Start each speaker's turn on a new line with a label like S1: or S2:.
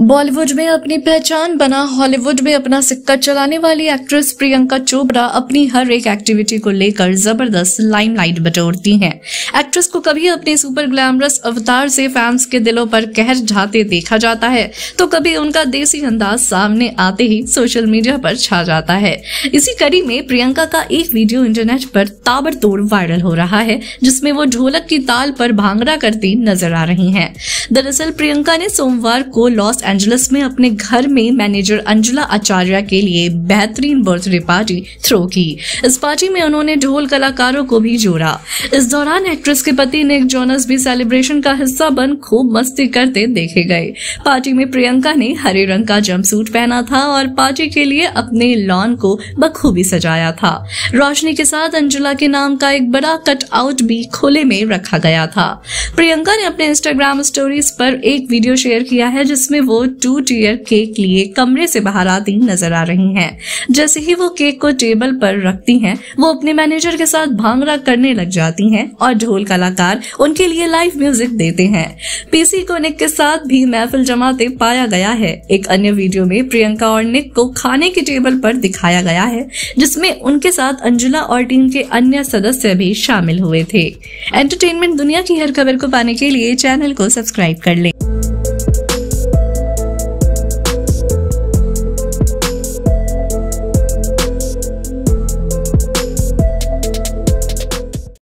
S1: बॉलीवुड में अपनी पहचान बना, हॉलीवुड में अपना सिक्का चलाने वाली एक्ट्रेस प्रियंका चोपड़ा अपनी हर एक एक्टिविटी को लेकर ज़बरदस्त लाइमलाइट बटोरती हैं। एक्ट्रेस को कभी अपने सुपर ग्लैमरस अवतार से फैंस के दिलों पर कहर ढाते देखा जाता है तो कभी उनका देसी अंदाज सामने आते ही सोशल मीडिया पर छा जाता है इसी कड़ी में प्रियंका का एक वीडियो इंटरनेट पर ताबड़तोड़ वायरल हो रहा है, जिसमें वो ढोलक की ताल पर भांगड़ा करती नज़र आ रही हैं। दरअसल प्रियंका ने सोमवार को लॉस एंजलिस में अपने घर में मैनेजर अंजुला आचार्य के लिए बेहतरीन बर्थडे पार्टी थ्रो की। इस पार्टी में उन्होंने ढोल कलाकारों को भी जोड़ा। इस दौरान एक्ट्रेस के पति निक जोनस भी सेलिब्रेशन का हिस्सा बन खूब मस्ती करते देखे गए। पार्टी में प्रियंका ने हरे रंग का जंपसूट पहना था और पार्टी के लिए अपने लॉन को बखूबी सजाया था। रोशनी के साथ अंजुला के नाम का एक बड़ा कट आउट भी खुले में रखा गया था। प्रियंका ने अपने इंस्टाग्राम स्टोरीज पर एक वीडियो शेयर किया है जिसमें वो टू टीयर केक लिए कमरे से बाहर आती नज़र आ रही हैं। जैसे ही वो केक को टेबल पर रखती हैं, वो अपने मैनेजर के साथ भांगड़ा करने लग जाती हैं और ढोल कलाकार उनके लिए लाइव म्यूज़िक देते हैं। पीसी को निक के साथ भी महफिल जमाते पाया गया है। एक अन्य वीडियो में प्रियंका और निक को खाने के टेबल पर दिखाया गया है जिसमें उनके साथ अंजुला और टीम के अन्य सदस्य भी शामिल हुए थे। एंटरटेनमेंट दुनिया की हर खबर को पाने के लिए चैनल को सब्सक्राइब कर लें।